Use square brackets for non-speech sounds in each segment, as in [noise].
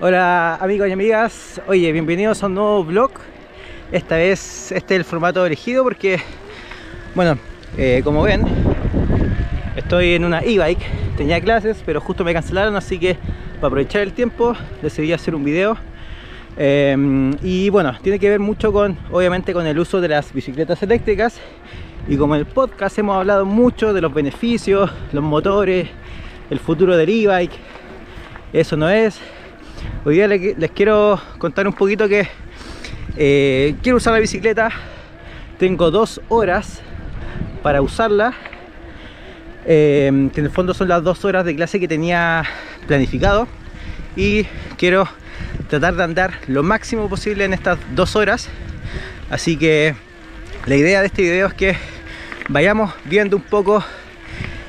Hola amigos y amigas, oye, bienvenidos a un nuevo vlog. Esta vez este es el formato elegido porque, bueno, eh, como ven Estoy en una e-bike, tenía clases pero justo me cancelaron así que para aprovechar el tiempo decidí hacer un video. Eh, Y bueno, tiene que ver mucho con, obviamente con el uso de las bicicletas eléctricas. Y como en el podcast hemos hablado mucho de los beneficios, los motores, el futuro del e-bike Eso no es Hoy día les quiero contar un poquito que eh, quiero usar la bicicleta. Tengo dos horas para usarla. Eh, que en el fondo son las dos horas de clase que tenía planificado. Y quiero tratar de andar lo máximo posible en estas dos horas. Así que la idea de este video es que vayamos viendo un poco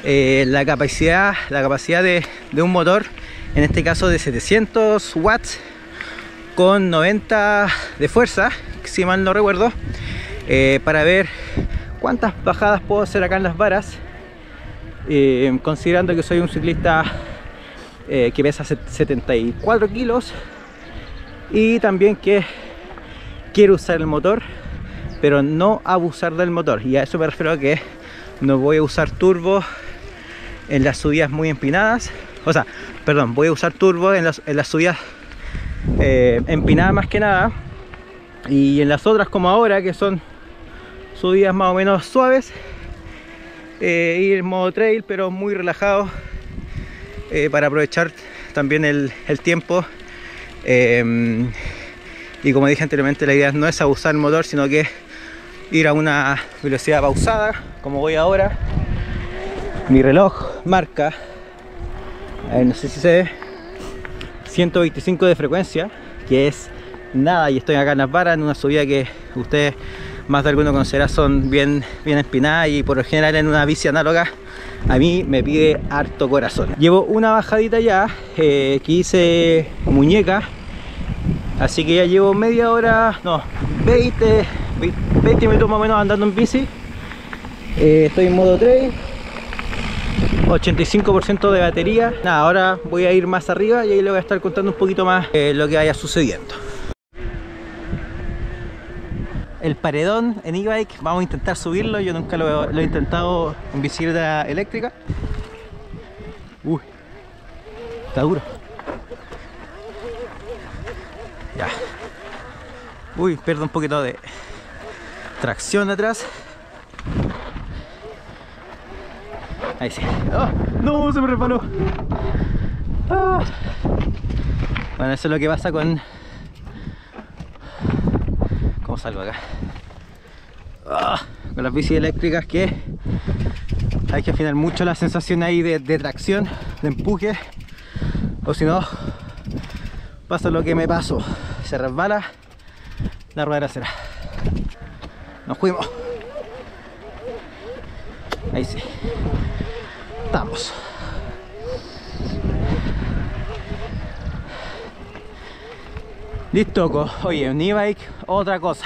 eh, la capacidad, la capacidad de un motor en este caso de 700 watts con 90 de fuerza, si mal no recuerdo, eh, para ver cuántas bajadas puedo hacer acá en las varas, eh, considerando que soy un ciclista eh, que pesa 74 kilos y también que quiero usar el motor, pero no abusar del motor. Y a eso me refiero a que no voy a usar turbo en las subidas muy empinadas o sea, perdón, voy a usar turbo en las, subidas eh, empinadas más que nada. Y en las otras como ahora que son subidas más o menos suaves eh, ir en modo trail pero muy relajado eh, para aprovechar también el, tiempo. Em, y como dije anteriormente la idea no es abusar el motor sino que ir a una velocidad pausada como voy ahora. Mi reloj marca no sé si se ve 125 de frecuencia que es nada y estoy acá en las varas en una subida que ustedes más de alguno conocerá son bien, bien espinadas y por lo general en una bici análoga a mí me pide harto corazón. Llevo una bajadita ya eh, que hice muñeca así que ya llevo media hora no 20 20 minutos más o menos andando en bici. Eh, estoy en modo trail 85% de batería. Nada ahora voy a ir más arriba y ahí le voy a estar contando un poquito más eh, lo que vaya sucediendo. El paredón en e-bike vamos a intentar subirlo. Yo nunca lo, he intentado en bicicleta eléctrica. Uy está duro. Ya. Uy pierdo un poquito de tracción atrás Ahí sí. ¡Oh! ¡No! Se me resbaló. ¡Ah! Bueno, eso es lo que pasa con... ¿Cómo salgo acá? ¡Ah! Con las bicis eléctricas que hay que afinar mucho la sensación ahí de, de tracción, de empuje. O si no, pasa lo que me pasó. Se resbala la rueda trasera. Nos fuimos. Ahí sí. Estamos. Listo, oye, un e-bike, otra cosa.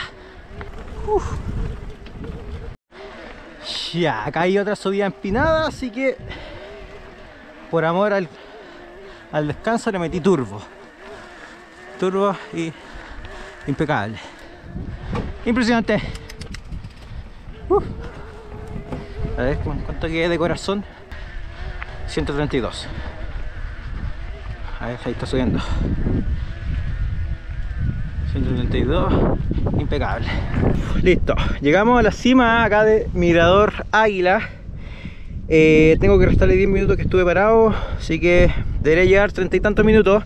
Ya, acá hay otra subida empinada, así que por amor al, al descanso le metí turbo. Turbo y impecable. Impresionante. A ver cuánto queda de corazón. 132. A ver, ahí está subiendo. 132. Impecable. Listo. Llegamos a la cima acá de Mirador Águila. Eh, tengo que restarle 10 minutos que estuve parado. Así que debería llegar 30 y tantos minutos.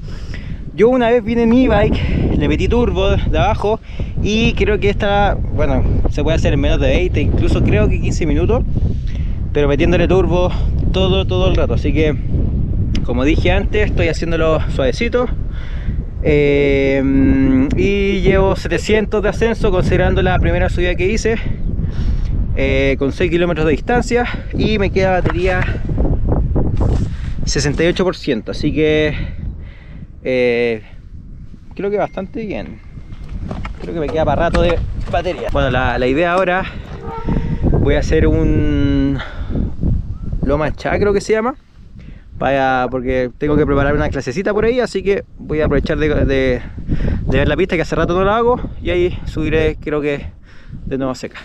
Yo una vez vine en mi bike, le metí turbo de abajo y creo que esta, bueno, se puede hacer en menos de 20, incluso creo que 15 minutos pero metiéndole turbo todo, todo el rato. Así que, como dije antes, estoy haciéndolo suavecito. Eh, y llevo 700 de ascenso considerando la primera subida que hice eh, con 6 kilómetros de distancia y me queda batería 68% así que eh, creo que bastante bien. Creo que me queda para rato de batería. Bueno la, la idea ahora voy a hacer un Loma Chá creo que se llama Vaya, porque tengo que preparar una clasecita por ahí, así que voy a aprovechar de, ver la pista que hace rato no la hago y ahí subiré, creo que de nuevo seca.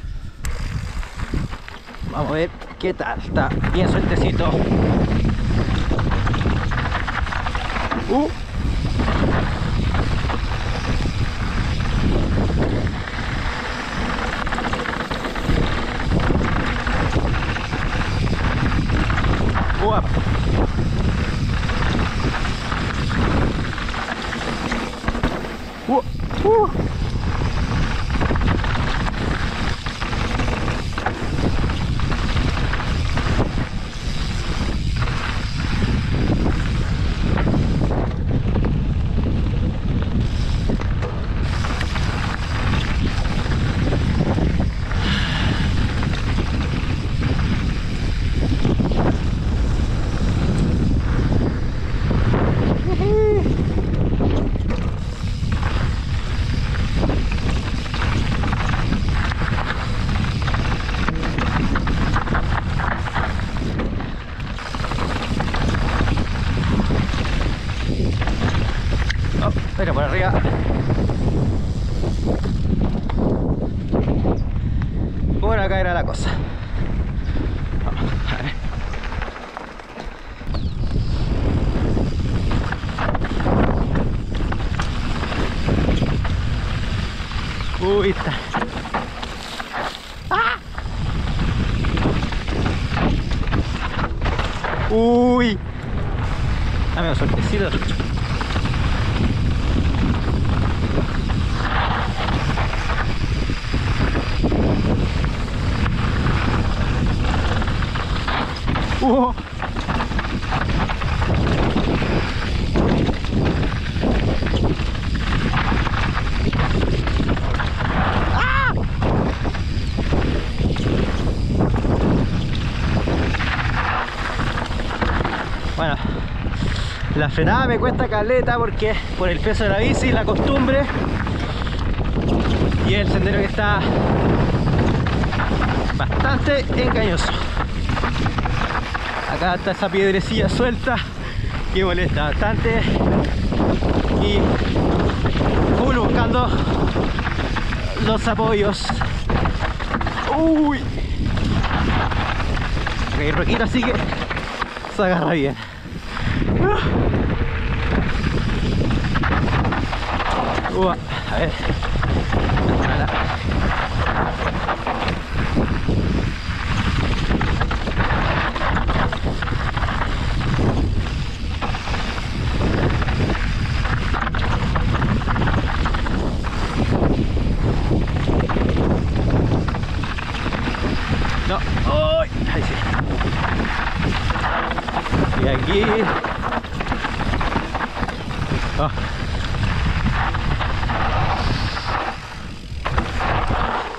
Vamos a ver qué tal, está bien sueltecito. Uh. Uap. La frenada me cuesta caleta porque por el peso de la bici, la costumbre y el sendero que está bastante engañoso. Acá está esa piedrecilla suelta que molesta bastante y buscando los apoyos. Uy, hay roquita así que se agarra bien. A ver. No, sí. Ah.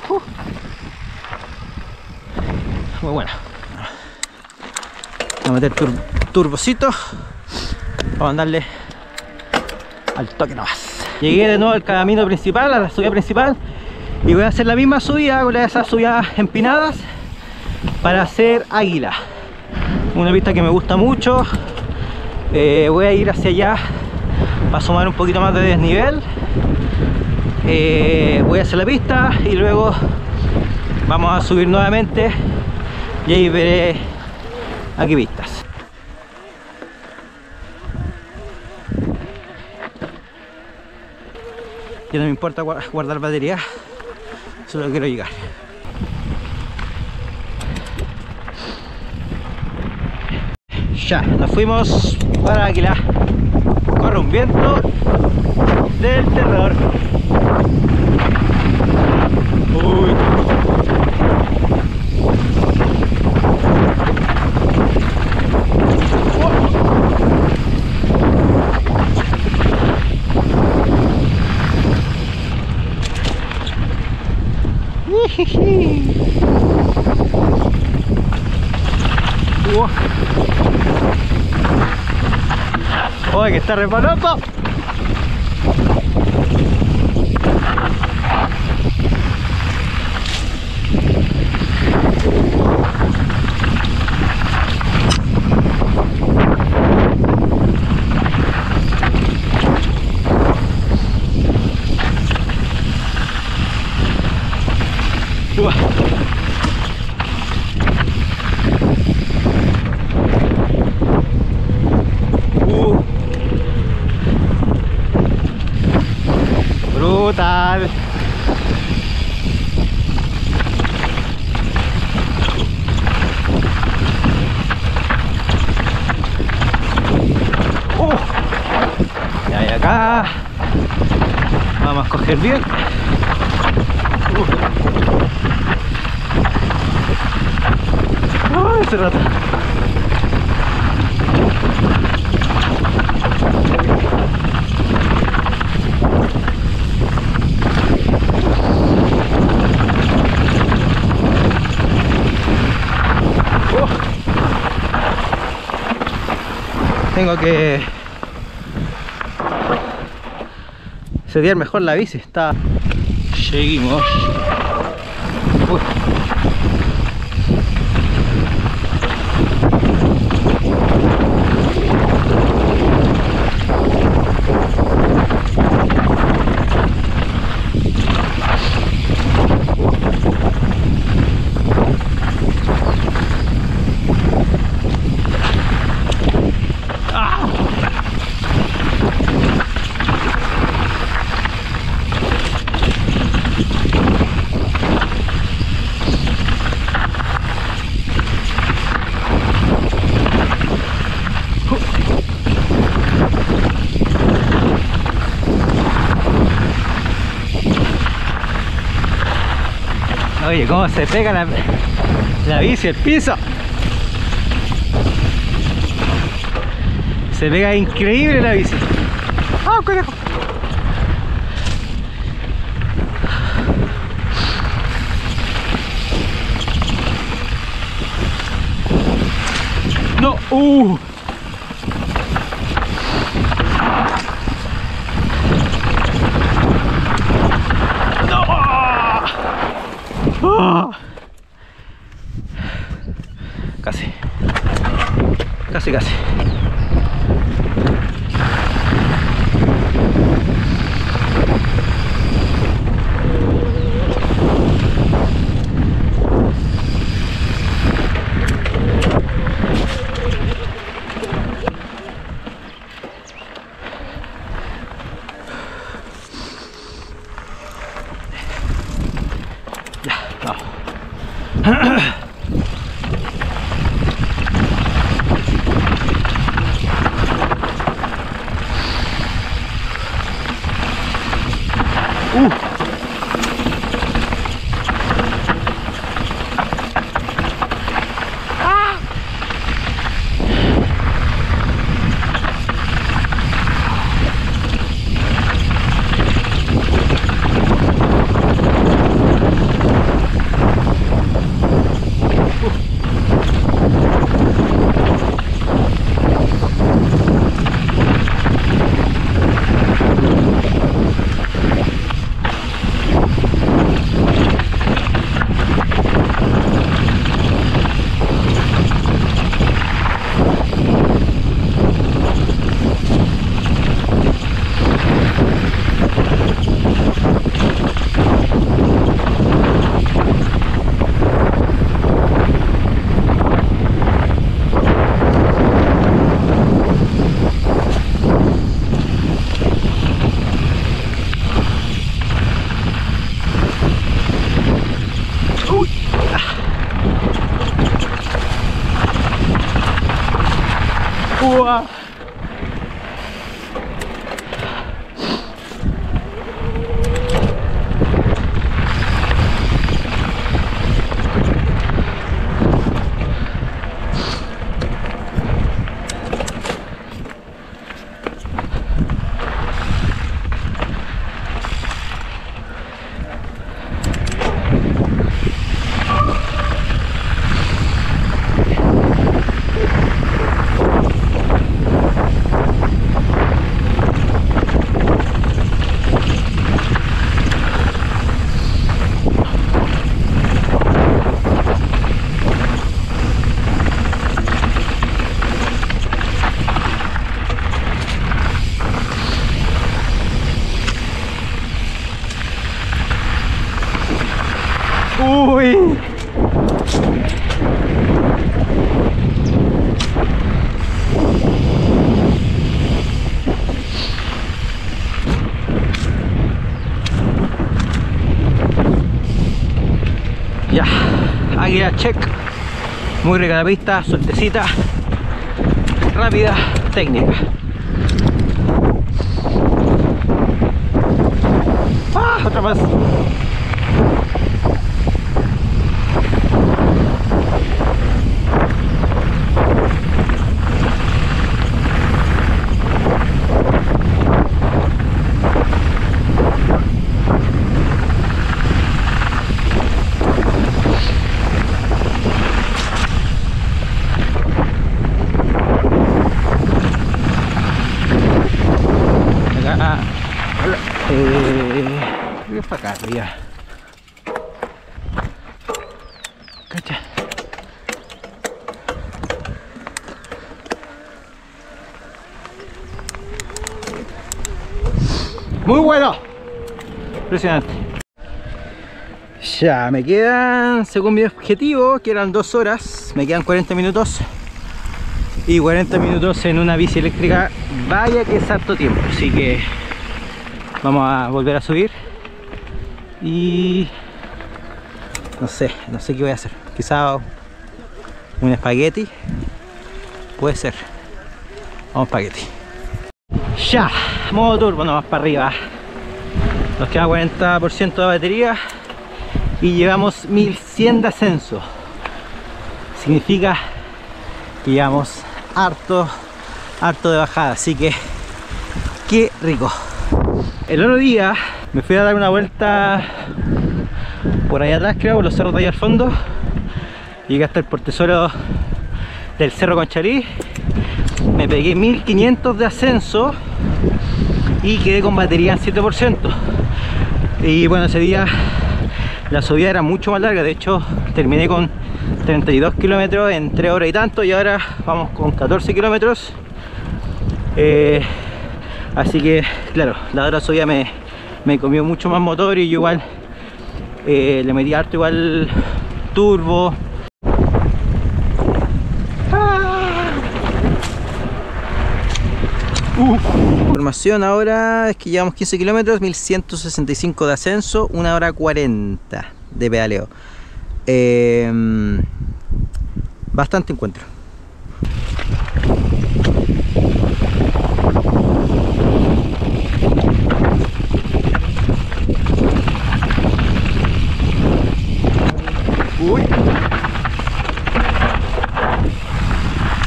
Uh. Muy buena. Vamos a meter tur turbocito. Vamos a darle al toque nomás. Llegué de nuevo al camino principal, a la subida principal. Y voy a hacer la misma subida con esas subidas empinadas para hacer águila una pista que me gusta mucho eh, voy a ir hacia allá para sumar un poquito más de desnivel eh, voy a hacer la pista y luego vamos a subir nuevamente y ahí veré aquí pistas ya no me importa guardar batería solo quiero llegar Ya, nos fuimos para Águila. Corre un viento del terror. Uy. Oye, que está reparando. Uah. Uh. Brutal. Uh. Ya, y acá vamos a coger bien. Se rata. Tengo que setear mejor la bici, está. Seguimos. Uy. Oye, cómo se pega la, la bici al piso. Se pega increíble la bici. ¡Ah, conejo! No, uh. Uah. Check. Muy rica la pista, suertecita, rápida, técnica. ¡Ah! Otra más. Acá. hola, Eh, creo que fue acá arriba. Cacha. Muy bueno. Impresionante. Ya, me quedan, según mi objetivo, que eran dos horas, me quedan 40 minutos. Y 40 minutos en una bici eléctrica, vaya que es harto tiempo. Así que vamos a volver a subir. Y no sé, no sé qué voy a hacer. Quizá un espagueti. Puede ser. Vamos espagueti. Ya, modo turbo, no más para arriba. Nos queda 40% de batería y llevamos 1100 de ascenso. Significa que llevamos harto, harto de bajada, así que qué rico. El otro día me fui a dar una vuelta por ahí atrás, creo, por los cerros de ahí al fondo. Llegué hasta el portezuelo del Cerro Conchalí. Me pegué 1500 de ascenso y quedé con batería en 7%. Y bueno, ese día la subida era mucho más larga, de hecho terminé con 32 kilómetros en 3 horas y tanto y ahora vamos con 14 kilómetros. Eh, así que claro, la otra subida me, me comió mucho más motor y yo igual eh, le metí harto igual turbo. Información ahora es que llevamos 15 kilómetros, 1165 de ascenso, 1 hora 40 de pedaleo. Eh, bastante encuentro. Uy.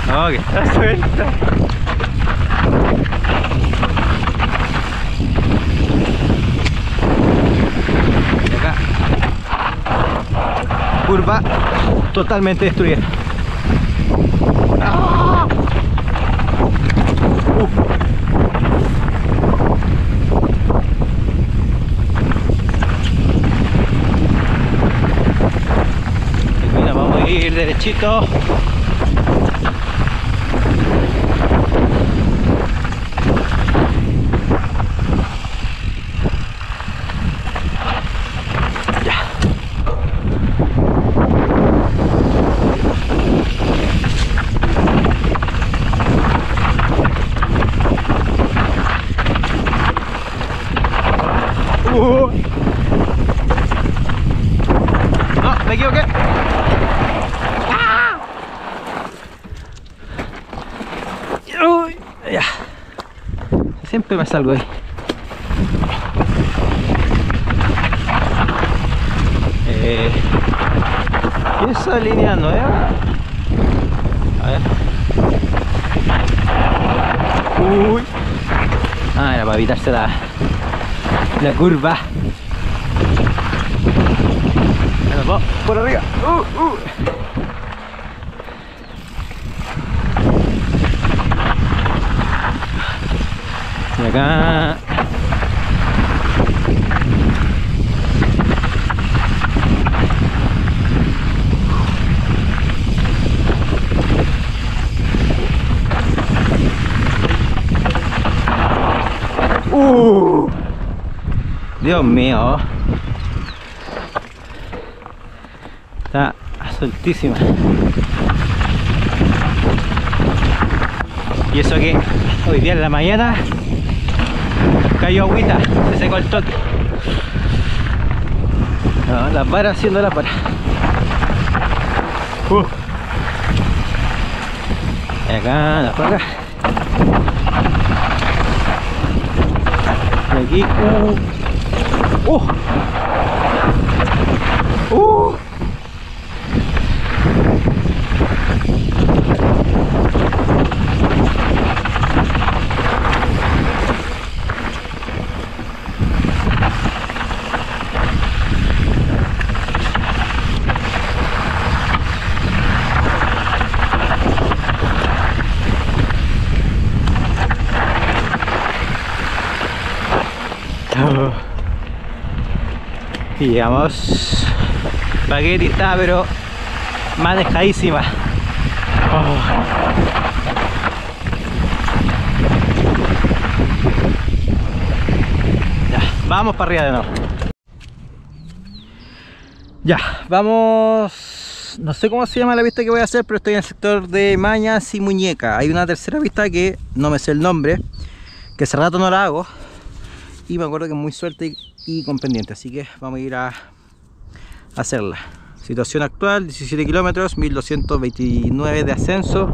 No, que está suelta. Acá. Curva totalmente destruida. ¡Ah! Derechito. Ya. Uh. No, me equivoqué. ¡Ah! Uy, ya. Siempre me salgo ahí. Eh, ¿qué es esa línea nueva? A ver. Uy. Ah, era para evitarse la, la curva. Por arriba. Uh, uh. Acá. Uh. Dios mío. Está sueltísima. Y eso que hoy día en la mañana cayó agüita, se secó el toque. No, las varas haciendo las varas. Uh. Y acá, las. Y aquí. Uh. Uh. Uh. Y llegamos. Spaghetti está, pero manejadísima. Oh. Vamos para arriba de nuevo. Ya, vamos. No sé cómo se llama la pista que voy a hacer, pero estoy en el sector de Mañas y Muñeca. Hay una tercera pista que no me sé el nombre, que hace rato no la hago. Y me acuerdo que muy suelta y, con pendiente, así que vamos a ir a hacerla. Situación actual, 17 kilómetros, 1229 de ascenso,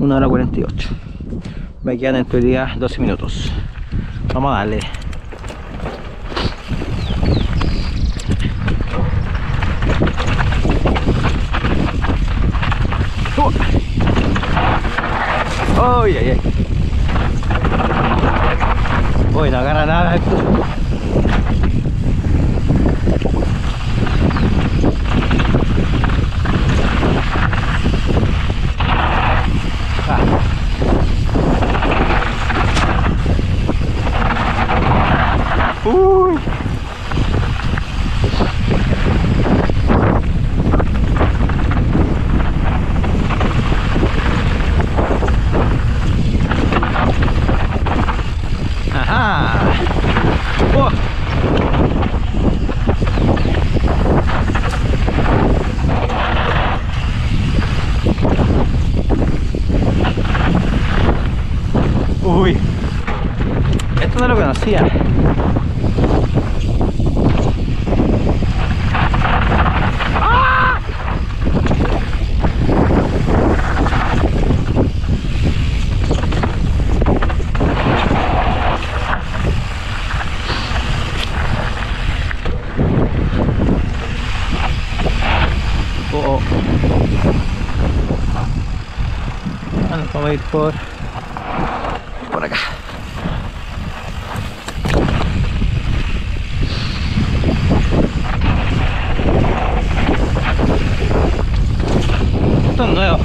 1 hora 48. Me quedan en teoría 12 minutos. Vamos a darle. ¡Oh! ¡Ay, ay, ay! Uy, no agarra nada esto. Uy. Ajá. Oh. Uy. Esto no lo conocía. Oh, oh. Ah, nos vamos a ir por por acá. Esto es nuevo.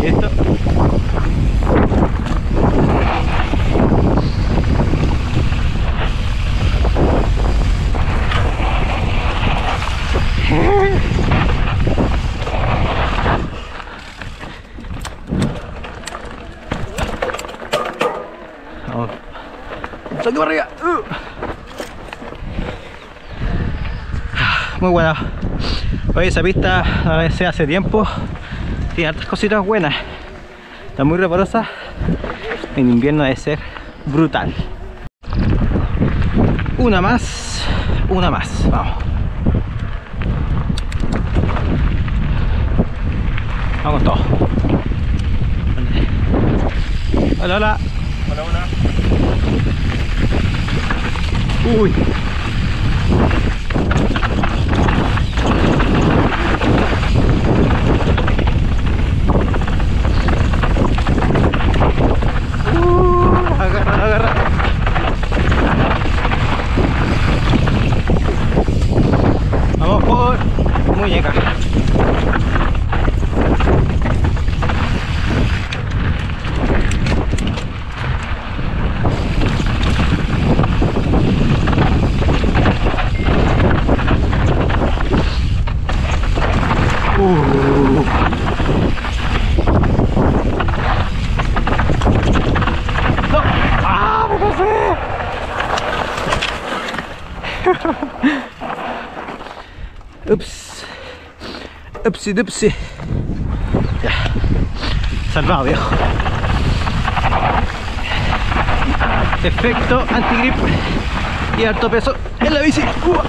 ¿Y esto? Vamos. Saque para arriba. Uh. Muy buena. Oye, esa pista la veces hace tiempo. Tiene hartas cositas buenas. Está muy reporosa. En invierno debe ser brutal. Una más. Una más. Vamos. Vamos todos. Hola, hola. Hola, hola. Uy. Uh, agarra, agarra. Vamos por muñeca. Uh. Ups. Upsi dupsi. Ya. Salvado, viejo. Efecto antigrip y alto peso en la bici. Ua.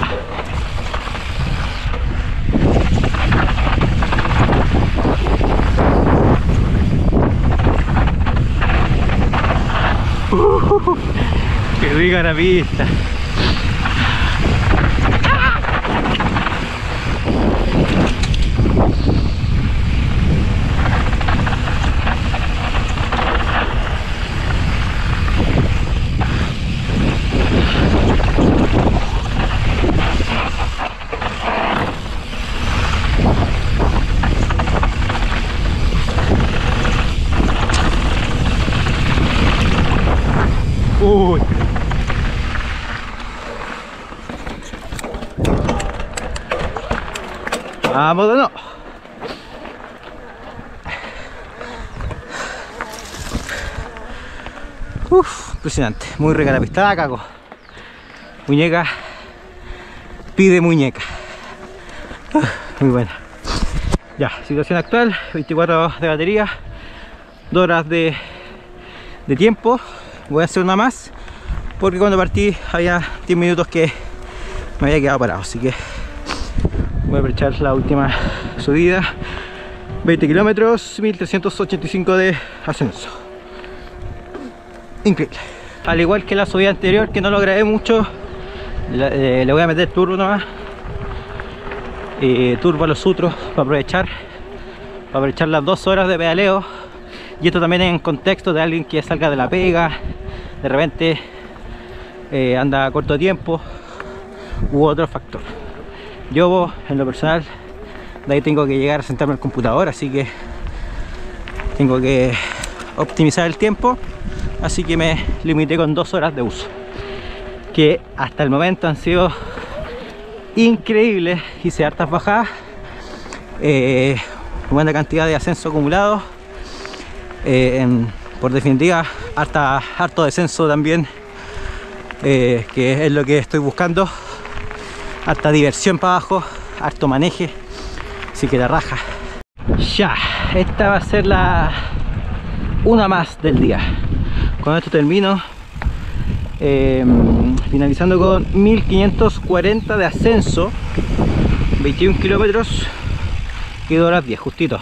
Uh, qué rica la pista. Uy. Vamos de nuevo. Uf, impresionante. Muy rica la pista, cago. Muñeca. Pide muñeca. Muy buena. Ya, situación actual, 24 de batería, 2 horas de, de tiempo. Voy a hacer una más porque cuando partí había 10 minutos que me había quedado parado, así que voy a aprovechar la última subida. 20 kilómetros, 1385 de ascenso. Increíble. Al igual que la subida anterior que no lo grabé mucho, eh, le voy a meter turbo nomás. Eh, turbo a los sutros para aprovechar, para aprovechar las dos horas de pedaleo. Y esto también en contexto de alguien que salga de la pega, de repente eh, anda a corto tiempo u otro factor. Yo en lo personal de ahí tengo que llegar a sentarme al computador, así que tengo que optimizar el tiempo, así que me limité con dos horas de uso, que hasta el momento han sido increíbles, hice hartas bajadas, eh, buena cantidad de ascenso acumulado, eh, por definitiva harto descenso también, eh, que es lo que estoy buscando, harta diversión para abajo, harto maneje, así que la raja. Ya, esta va a ser la una más del día. Con esto termino. eh, finalizando con 1540 de ascenso, 21 kilómetros y 2 horas 10, justito.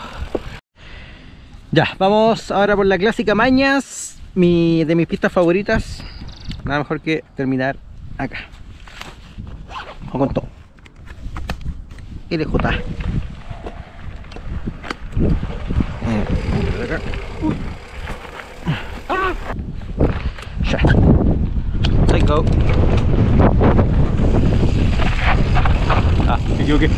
Ya, vamos ahora por la clásica Mañas, de mis pistas favoritas. Nada mejor que terminar acá. Vamos con todo. LJ. Eh, por acá. Ya. Let's go. Ah, me equivoqué.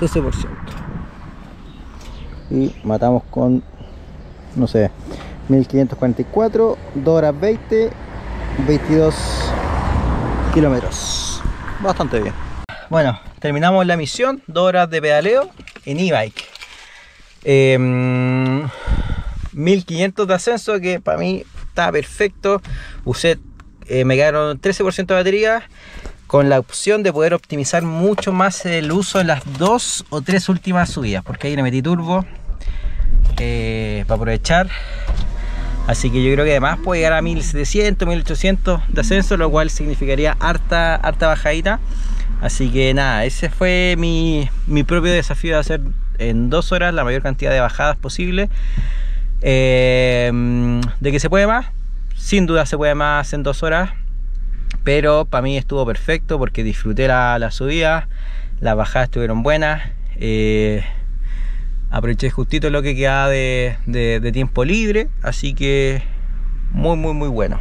13%. Y matamos con, no sé, 1544, 2 horas 20, 22 kilómetros. Bastante bien. Bueno, terminamos la misión, 2 horas de pedaleo en e-bike. 1500 em, de ascenso que para mí está perfecto. Usé, eh, me quedaron 13% de batería con la opción de poder optimizar mucho más el uso en las dos o tres últimas subidas, porque ahí le metí turbo eh, para aprovechar. Así que yo creo que además puede llegar a 1700, 1800 de ascenso, lo cual significaría harta, harta bajadita. Así que nada, ese fue mi, mi propio desafío de hacer en dos horas la mayor cantidad de bajadas posible. Eh, de que se puede más, sin duda se puede más en dos horas pero para mí estuvo perfecto porque disfruté la, subida, las bajadas estuvieron buenas, eh, aproveché justito lo que queda de, tiempo libre, así que muy muy muy bueno.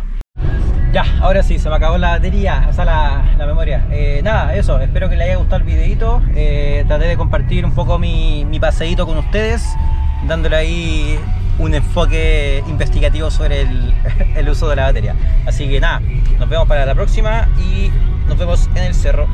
Ya, ahora sí, se me acabó la batería, o la, memoria. Eh, nada, eso, espero que les haya gustado el videito. Eh, traté de compartir un poco mi, mi paseíto con ustedes, dándole ahí un enfoque investigativo sobre [laughs] el, uso de la batería. Así que nada, nos vemos para la próxima y nos vemos en el cerro.